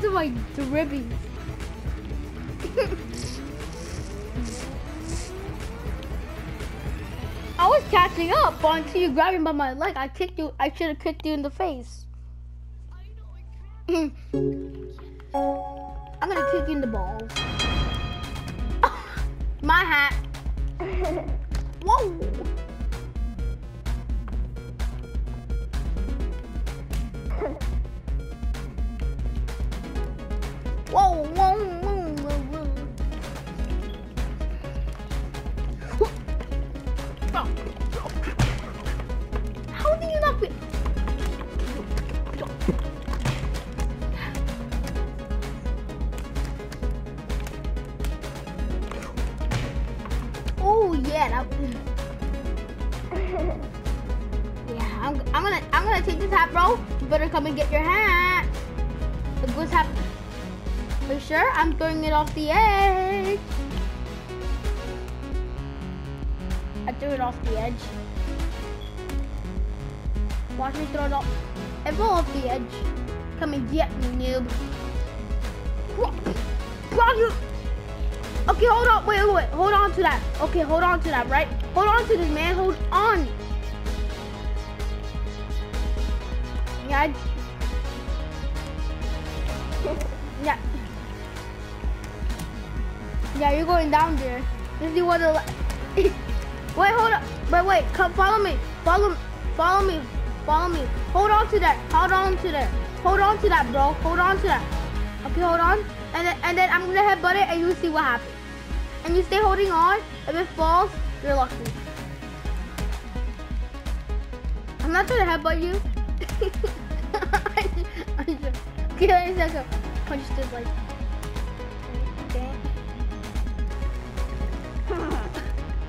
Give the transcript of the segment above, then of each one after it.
grab onto my ribbies. I was catching up until you grabbed me by my leg. I kicked you. I should have kicked you in the face. I'm gonna kick you in the balls. my hat. Whoa, this hat, bro. You better come and get your hat. The goose hat. Are you sure? I'm throwing it off the edge. I threw it off the edge. Watch me throw it off. It fell off the edge. Come and get me, noob. Okay, hold on. Wait, wait, wait. Hold on to that. Okay, hold on to that, right? Hold on to this, man. Hold on. Yeah. Yeah. Yeah, you're going down there. If you want to. wait, hold up. Wait, wait. Come, follow me. Follow, follow me. Follow me. Hold on to that. Hold on to that. Hold on to that, bro. Hold on to that. Okay, hold on. And then, and then I'm gonna headbutt it, and you see what happens. And you stay holding on. If it falls, you're lucky. I'm not trying to headbutt you. I'm just- okay, let me second. Punch this like. Okay.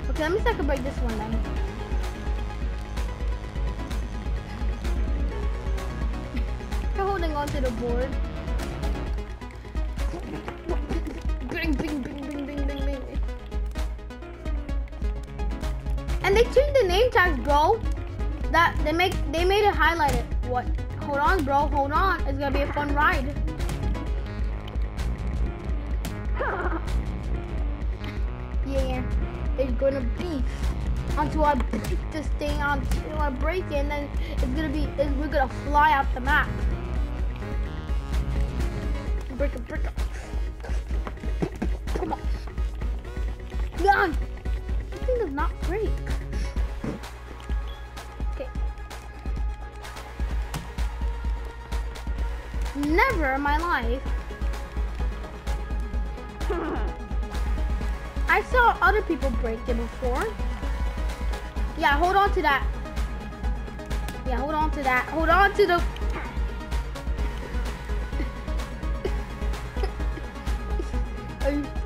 Okay, let me see if I can break this one then. You're holding onto the board. Bing, bing, bing, bing, bing, bing, bing. And they changed the name tags, bro. That they make they made it highlighted. What? Hold on, bro. Hold on. It's gonna be a fun ride. yeah, it's gonna be until I break this thing until I break it, and then it's gonna be it's, we're gonna fly out the map. Break it, break it. Come on. Come on. This thing does not break. Never in my life. I saw other people break it before. Yeah, hold on to that. Yeah, hold on to that. Hold on to the. Are you-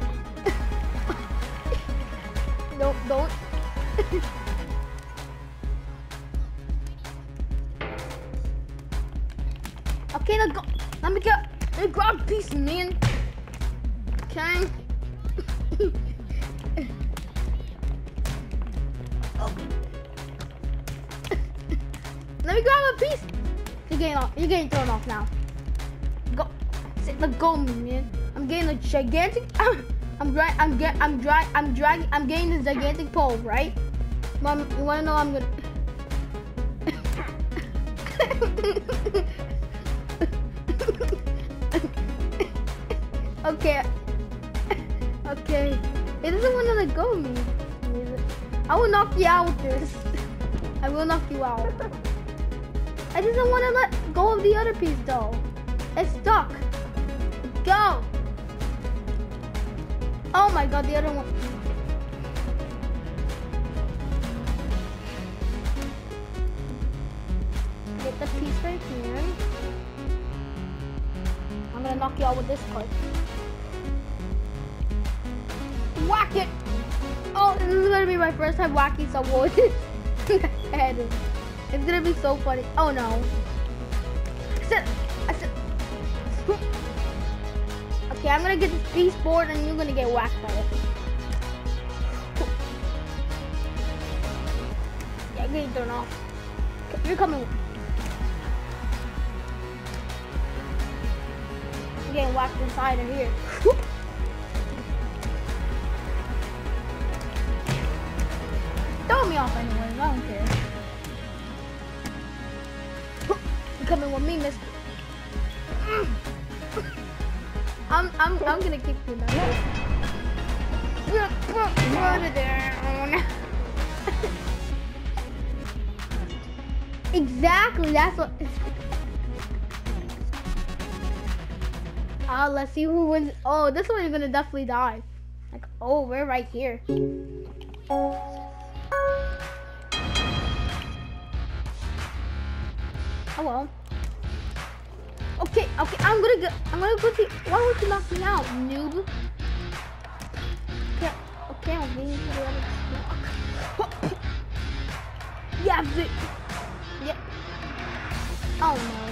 now. Go. Sit the go, man. I'm getting a gigantic. I'm dry. I'm get. I'm dry. I'm dragging. I'm getting this gigantic pole, right? Mom, you wanna know I'm gonna. okay. Okay. It doesn't want to let go of me. I will knock you out with this. I will knock you out. I don't want to let go of the other piece though. It's stuck. Go. Oh my god, the other one. Get the piece right here. I'm gonna knock you out with this part. Whack it! Oh, this is gonna be my first time whacking someone head. It's gonna be so funny. Oh no. I said. Okay, I'm gonna get this piece board and you're gonna get whacked by it. Yeah, I'm getting thrown off. You're coming. You're getting whacked inside of here. Throw me off anyways, I don't care. Coming with me, mister. I'm I'm I'm gonna kick you now. Exactly, that's what Uh, let's see who wins. Oh, this one is gonna definitely die. Like, oh, we're right here. Hello. Okay, okay, I'm gonna go. I'm gonna go to. Why would you knock me out, noob? Okay, okay, I'll be Yeah, but, yeah. Oh no.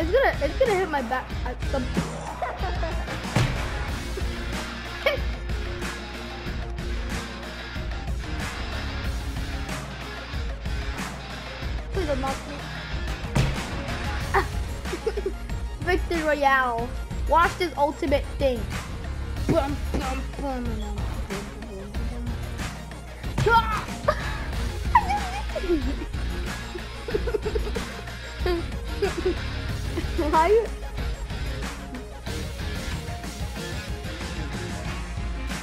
It's gonna, it's gonna hit my back uh, knock me. Victory Royale. Watch this ultimate thing. Bum, bum, bum. Why?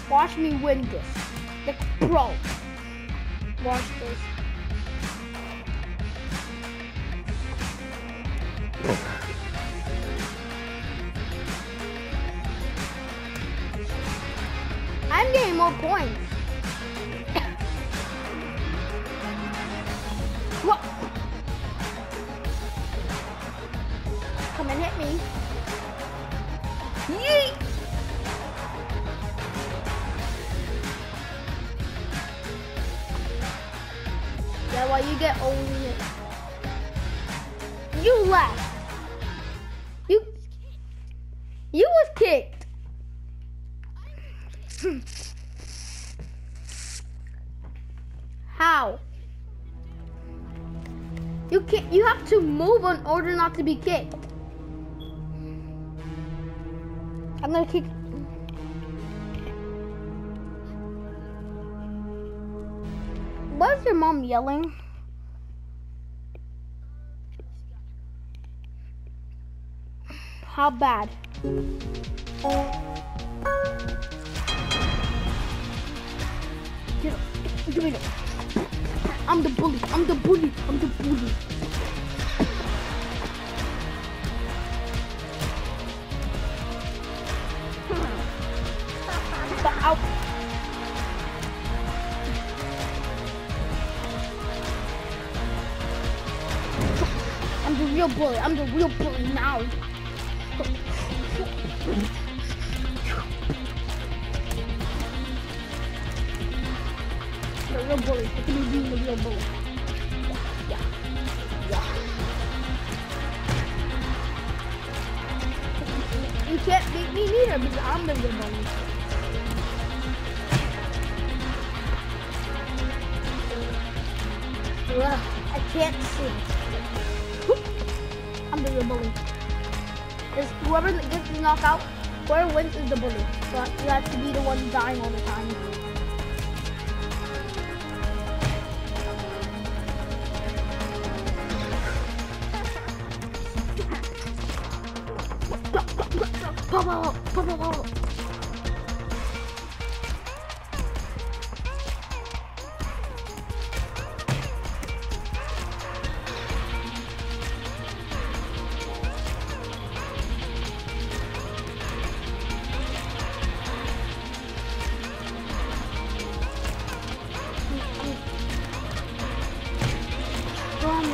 Watch me win this. Like pro. Watch this. Oh. I'm getting more points. what? Come and hit me. Yeet! Yeah, well, you get only. You left. You have to move in order not to be kicked. I'm gonna kick. Why is your mom yelling? How bad? Get up. Give me. I'm the bully. I'm the bully. I'm the bully. I'm the real bully. I'm the real bully now. Real bully. Look at me being the real bully. Yeah. Yeah. You can't beat me neither because I'm the real bully. Ugh, I can't see. I'm the real bully. Whoever gets the knockout, whoever wins is the bully. But you have to be the one dying all the time. I'm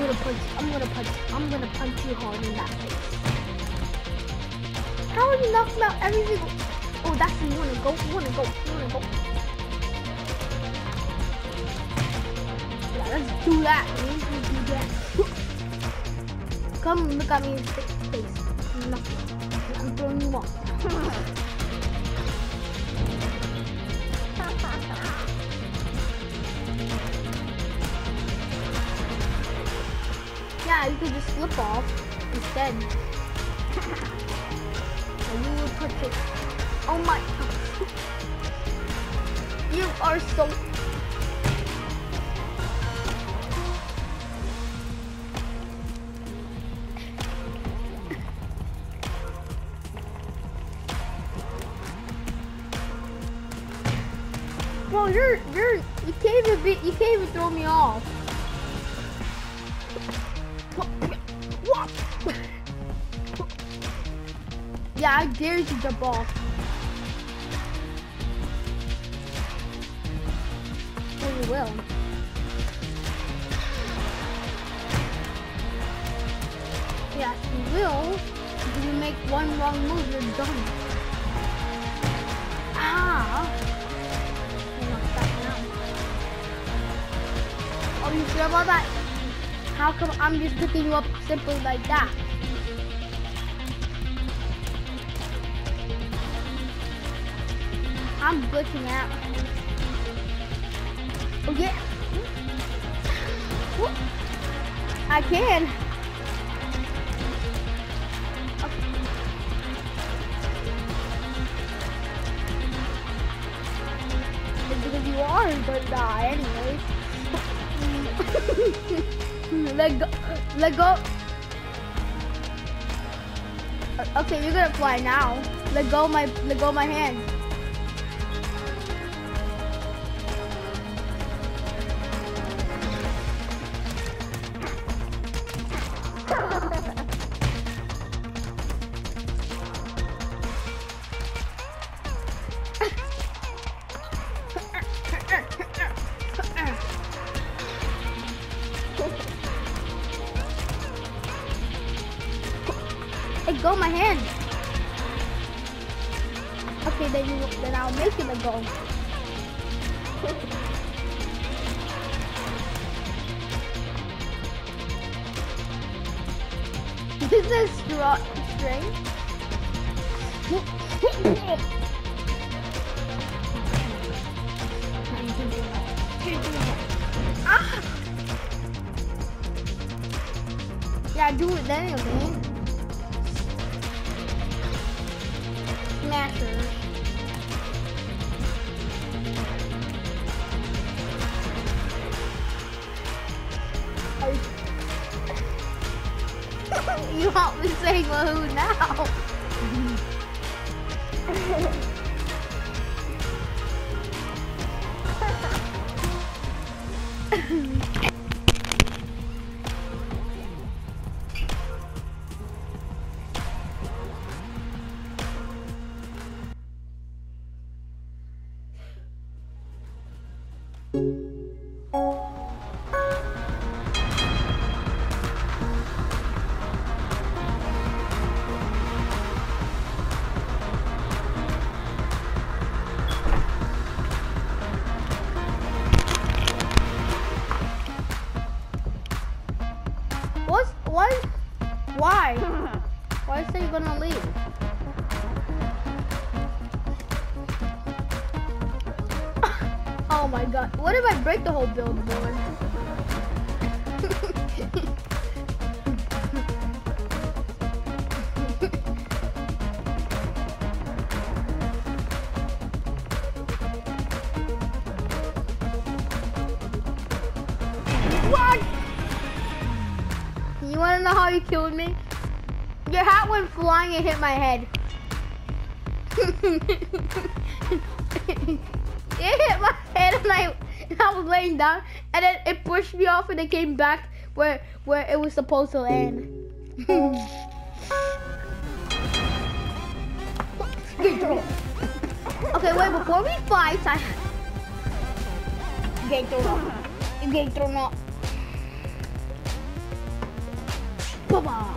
gonna punch. I'm gonna punch. I'm gonna punch you hard in that face. How are you knocking out every single? Oh, that's you wanna go. You wanna go. Go. Yeah, let's do that. Let's do that. Come look at me in the face. I'm knocking. I'm throwing you off. Yeah, you could just slip off instead. Oh my. God. You are so Bro, you're you're you can't even be you can't even throw me off. Yeah, I dare you to jump off. Oh, you will. Yes, you will. If you make one wrong move, you're done. Ah! Oh, you sure about that? How come I'm just picking you up simply like that? I'm glitching out. Oh yeah. I can. It's because you are gonna die anyways. let go. Let go. Okay, you're gonna fly now. Let go my let go my hand. Let my hand. Okay, then you then I'll make it let go. This is straw string. Ah! Yeah, do it then, okay? Oh. you want me saying who now? Oh my god! What if I break the whole billboard? what? You wanna know how you killed me? Your hat went flying and hit my head. it hit my head and I, and I was laying down and then it pushed me off and it came back where where it was supposed to land. okay, wait, before we fight, I Gate thrown up. Gate thrown up. Bye-bye.